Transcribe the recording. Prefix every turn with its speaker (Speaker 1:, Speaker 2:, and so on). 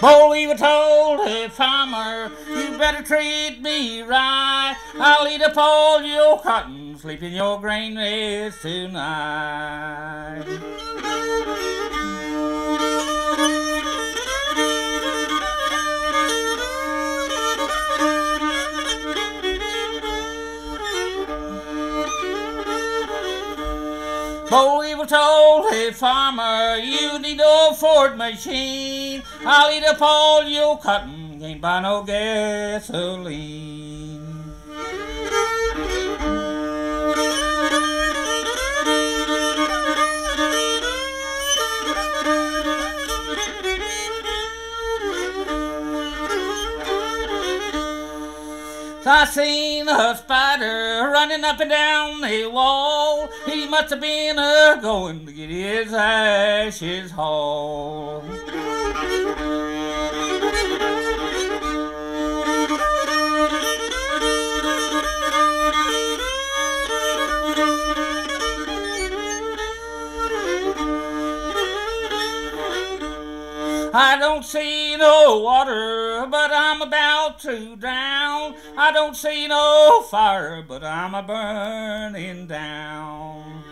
Speaker 1: Boll Weevil told a farmer, you better treat me right. I'll eat up all your cotton, sleep in your grain nest tonight. Boll Weevil told a farmer, you need no Ford machine. I'll eat up all your cotton, can't buy no gasoline. I seen a spider running up and down the wall. He must have been a going to get his ashes hauled. I don't see no water, but I'm about to drown. I don't see no fire, but I'm a burning down.